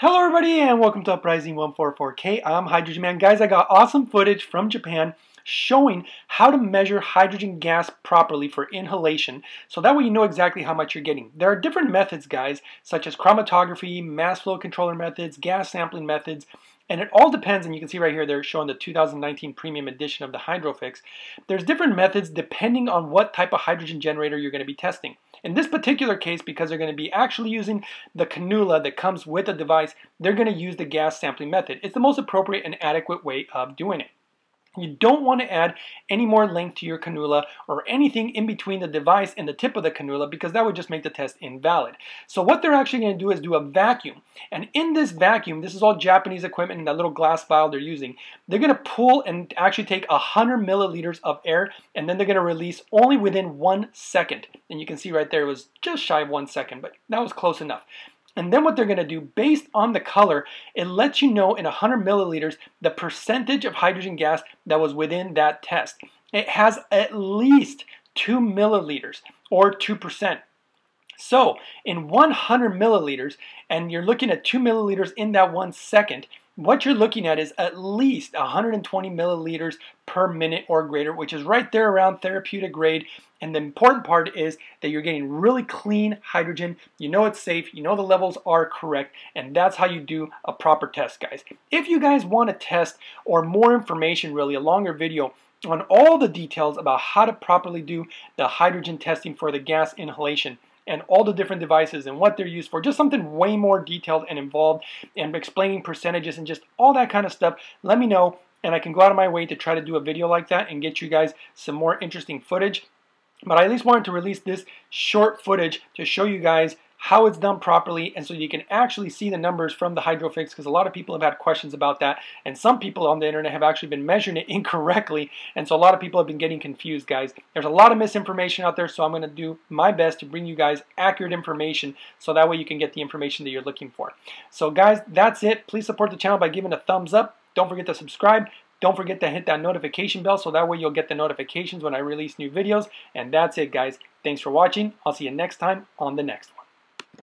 Hello everybody and welcome to Uprising 144K. I'm Hydrogen Man. Guys, I got awesome footage from Japan showing how to measure hydrogen gas properly for inhalation so that way you know exactly how much you're getting. There are different methods, guys, such as chromatography, mass flow controller methods, gas sampling methods, and it all depends, and you can see right here, they're showing the 2019 premium edition of the Hydrofix. There's different methods depending on what type of hydrogen generator you're going to be testing. In this particular case, because they're going to be actually using the cannula that comes with the device, they're going to use the gas sampling method. It's the most appropriate and adequate way of doing it. You don't want to add any more length to your cannula or anything in between the device and the tip of the cannula because that would just make the test invalid. So what they're actually going to do is do a vacuum. And in this vacuum, this is all Japanese equipment in that little glass vial they're using, they're going to pull and actually take 100 milliliters of air and then they're going to release only within one second. And you can see right there it was just shy of one second, but that was close enough. And then what they're going to do, based on the color, it lets you know in 100 milliliters the percentage of hydrogen gas that was within that test. It has at least 2 milliliters or 2%. So in 100 milliliters, and you're looking at 2 milliliters in that one second, what you're looking at is at least 120 milliliters per minute or greater, which is right there around therapeutic grade. And the important part is that you're getting really clean hydrogen. You know it's safe, you know the levels are correct, and that's how you do a proper test, guys. If you guys want to test or more information, really, a longer video, on all the details about how to properly do the hydrogen testing for the gas inhalation, and all the different devices and what they're used for. Just something way more detailed and involved and explaining percentages and just all that kind of stuff. Let me know and I can go out of my way to try to do a video like that and get you guys some more interesting footage. But I at least wanted to release this short footage to show you guys how it's done properly and so you can actually see the numbers from the Hydrofix because a lot of people have had questions about that and some people on the internet have actually been measuring it incorrectly and so a lot of people have been getting confused guys. There's a lot of misinformation out there so I'm going to do my best to bring you guys accurate information so that way you can get the information that you're looking for. So guys that's it. Please support the channel by giving a thumbs up. Don't forget to subscribe. Don't forget to hit that notification bell so that way you'll get the notifications when I release new videos. And that's it guys. Thanks for watching. I'll see you next time on the next one.